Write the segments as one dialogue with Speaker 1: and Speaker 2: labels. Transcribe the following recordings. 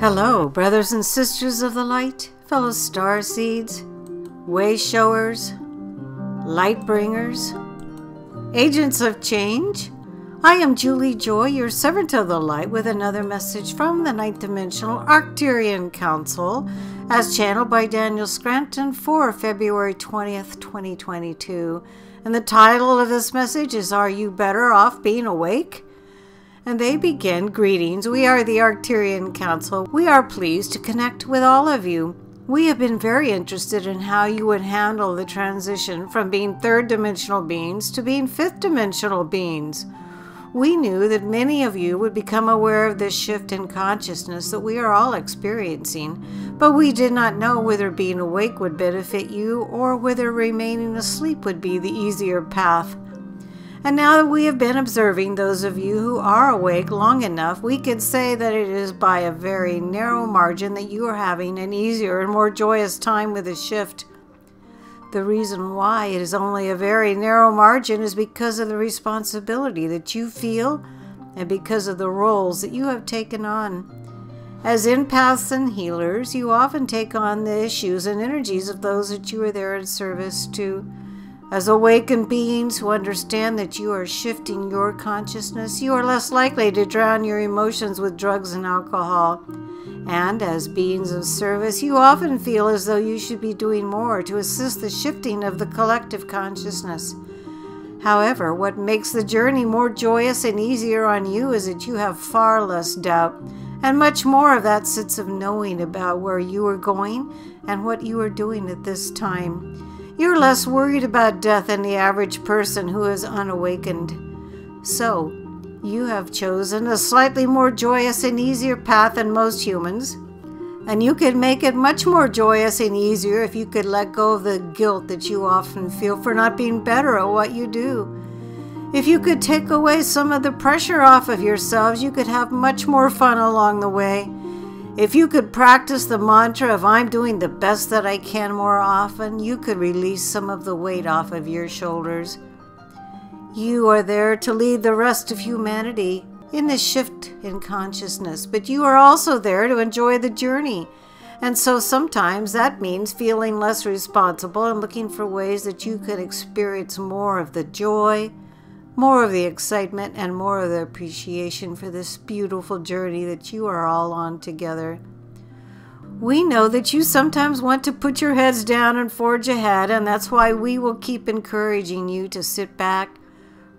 Speaker 1: Hello, brothers and sisters of the light, fellow star seeds, way showers, light bringers, agents of change. I am Juli Joy, your servant of the light, with another message from the ninth dimensional Arcturian Council, as channeled by Daniel Scranton for February 20th, 2022. And the title of this message is Are You Better Off Being Awake? And they begin Greetings. We are the Arcturian Council. We are pleased to connect with all of you. We have been very interested in how you would handle the transition from being third dimensional beings to being fifth dimensional beings. We knew that many of you would become aware of this shift in consciousness that we are all experiencing, but we did not know whether being awake would benefit you or whether remaining asleep would be the easier path. And now that we have been observing those of you who are awake long enough, we can say that it is by a very narrow margin that you are having an easier and more joyous time with the shift. The reason why it is only a very narrow margin is because of the responsibility that you feel and because of the roles that you have taken on. As empaths and healers, you often take on the issues and energies of those that you are there in service to. As awakened beings who understand that you are shifting your consciousness, you are less likely to drown your emotions with drugs and alcohol. And as beings of service, you often feel as though you should be doing more to assist the shifting of the collective consciousness. However, what makes the journey more joyous and easier on you is that you have far less doubt and much more of that sense of knowing about where you are going and what you are doing at this time. You're less worried about death than the average person who is unawakened. So, you have chosen a slightly more joyous and easier path than most humans. And you could make it much more joyous and easier if you could let go of the guilt that you often feel for not being better at what you do. If you could take away some of the pressure off of yourselves, you could have much more fun along the way if you could practice the mantra of I'm doing the best that I can more often, you could release some of the weight off of your shoulders. You are there to lead the rest of humanity in this shift in consciousness, but you are also there to enjoy the journey. And so sometimes that means feeling less responsible and looking for ways that you can experience more of the joy, more of the excitement and more of the appreciation for this beautiful journey that you are all on together. We know that you sometimes want to put your heads down and forge ahead, and that's why we will keep encouraging you to sit back,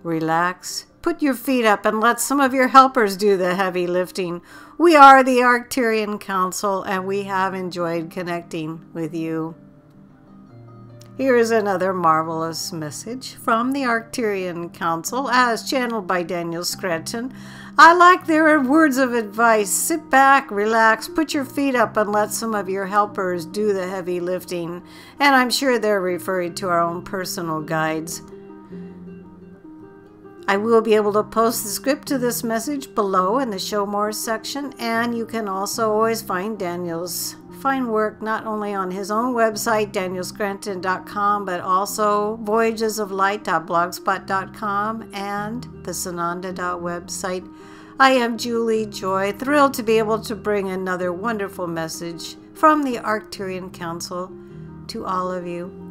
Speaker 1: relax, put your feet up, and let some of your helpers do the heavy lifting. We are the Arcturian Council, and we have enjoyed connecting with you. Here is another marvelous message from the Arcturian Council, as channeled by Daniel Scranton. I like their words of advice. Sit back, relax, put your feet up, and let some of your helpers do the heavy lifting. And I'm sure they're referring to our own personal guides. I will be able to post the script to this message below in the Show More section, and you can also always find Daniel's fine work not only on his own website, danielscranton.com, but also voyagesoflight.blogspot.com and the Sananda website. I am Juli Joy, thrilled to be able to bring another wonderful message from the Arcturian Council to all of you.